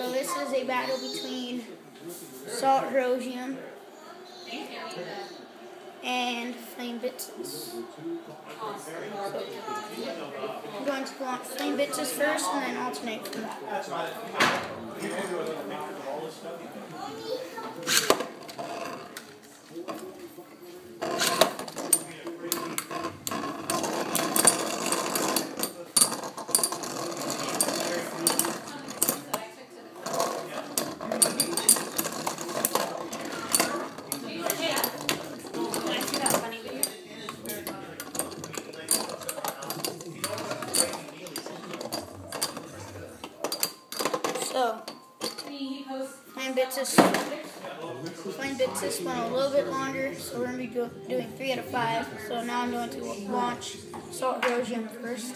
So this is a battle between Salt Horogium and Flame Byxis. So I'm going to launch Flame Byxis first and then alternate from that. So, Flame Byxis, Flame Byxis went a little bit longer, so we're going to be do, doing 3 out of 5. So now I'm going to launch Salt Horogium first.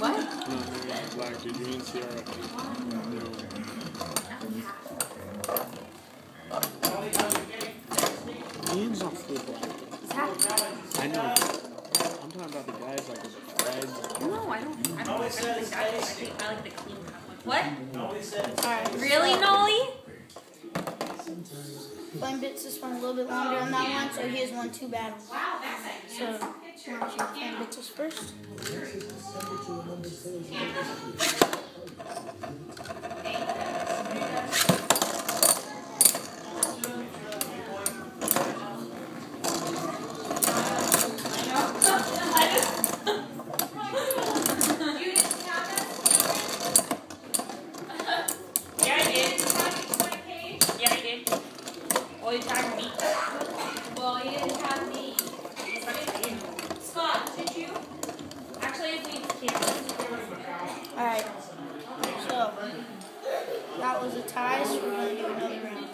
What? No, no, black dude. You mean Sierra? No. Ian's not full black. I know. I'm talking about the guys like with threads. No, I don't. I don't. I don't think I, I think I like the clean. What? Alright. Really, Nolly? Flame Byxis went a little bit longer on that one, so he has won two battles. So, launching Flame Byxis first. Yeah, I did. Yeah, I did. You tagged me. Well, you didn't tag me. To do another round.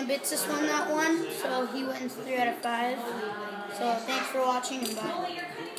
Flame Byxis won that one, so he wins 3 out of 5. So thanks for watching and bye.